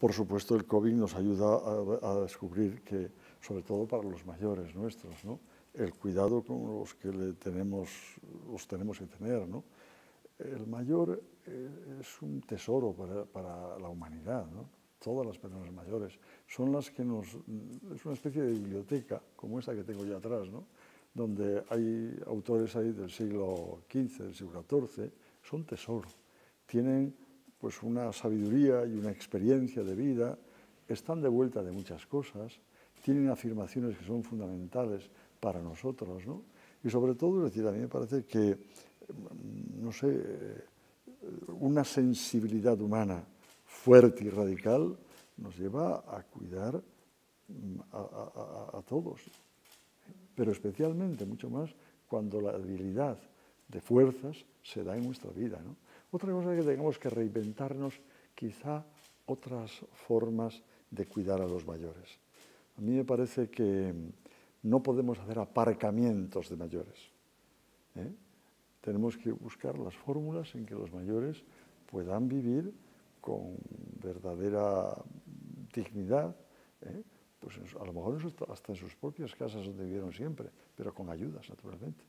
Por supuesto, el COVID nos ayuda a, a descubrir que, sobre todo para los mayores nuestros, ¿no? el cuidado con los que le tenemos, los tenemos que tener. ¿no? El mayor eh, es un tesoro para, para la humanidad. ¿no? Todas las personas mayores son las que nos... Es una especie de biblioteca, como esa que tengo yo atrás, ¿no? donde hay autores ahí del siglo XV, del siglo XIV, son tesoro. Tienen pues una sabiduría y una experiencia de vida, están de vuelta de muchas cosas, tienen afirmaciones que son fundamentales para nosotros, ¿no? Y sobre todo, es decir, a mí me parece que, mm, no sé, una sensibilidad humana fuerte y radical nos lleva a cuidar mm, a, a todos, pero especialmente, mucho más, cuando la debilidad de fuerzas se da en nuestra vida. ¿no? Otra cosa es que tengamos que reinventarnos quizá otras formas de cuidar a los mayores. A mí me parece que no podemos hacer aparcamientos de mayores. ¿eh? Tenemos que buscar las fórmulas en que los mayores puedan vivir con verdadera dignidad, ¿eh? pues a lo mejor hasta en sus propias casas donde vivieron siempre, pero con ayudas, naturalmente.